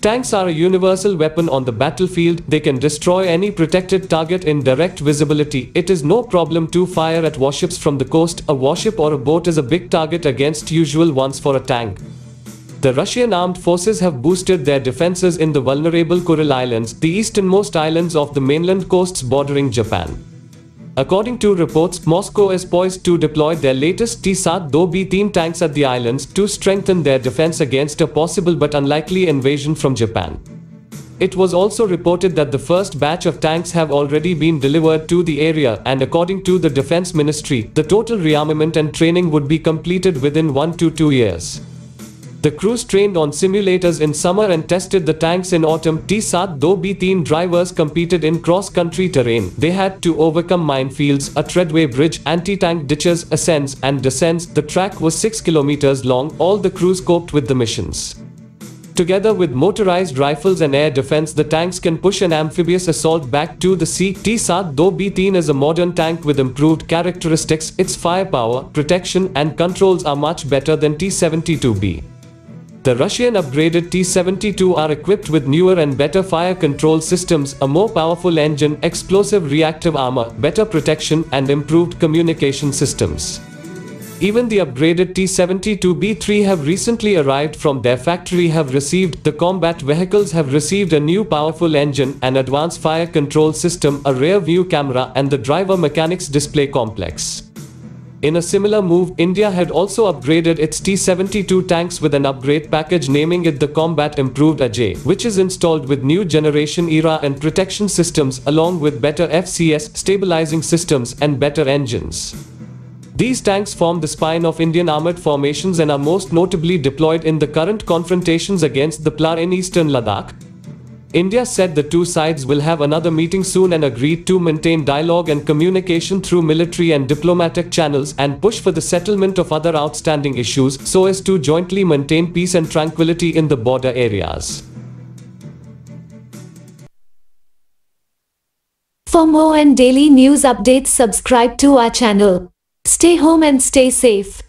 Tanks are a universal weapon on the battlefield, they can destroy any protected target in direct visibility. It is no problem to fire at warships from the coast, a warship or a boat is a big target against usual ones for a tank. The Russian armed forces have boosted their defenses in the vulnerable Kuril Islands, the easternmost islands of the mainland coasts bordering Japan. According to reports, Moscow is poised to deploy their latest T-72B-3 tanks at the islands to strengthen their defense against a possible but unlikely invasion from Japan. It was also reported that the first batch of tanks have already been delivered to the area and according to the Defense Ministry, the total rearmament and training would be completed within 1 to 2 years. The crews trained on simulators in summer and tested the tanks in autumn. T-72B-3 drivers competed in cross-country terrain. They had to overcome minefields, a treadway bridge, anti-tank ditches, ascents and descents. The track was 6 kilometers long. All the crews coped with the missions. Together with motorized rifles and air defense, the tanks can push an amphibious assault back to the sea. T-72B-3 is a modern tank with improved characteristics. Its firepower, protection, and controls are much better than T-72B. The Russian upgraded T-72 are equipped with newer and better fire control systems, a more powerful engine, explosive reactive armor, better protection, and improved communication systems. Even the upgraded T-72B3 have recently arrived from their factory have received, the combat vehicles have received a new powerful engine, an advanced fire control system, a rear view camera and the driver mechanics display complex. In a similar move, India had also upgraded its T-72 tanks with an upgrade package naming it the Combat Improved Ajeya, which is installed with new generation ERA and protection systems along with better FCS stabilizing systems and better engines. These tanks form the spine of Indian armored formations and are most notably deployed in the current confrontations against the PLA in eastern Ladakh, India said the two sides will have another meeting soon and agreed to maintain dialogue and communication through military and diplomatic channels and push for the settlement of other outstanding issues so as to jointly maintain peace and tranquility in the border areas. For more and daily news updates subscribe to our channel. Stay home and stay safe.